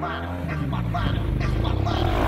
bottom, it's my bottom, it's my bottom.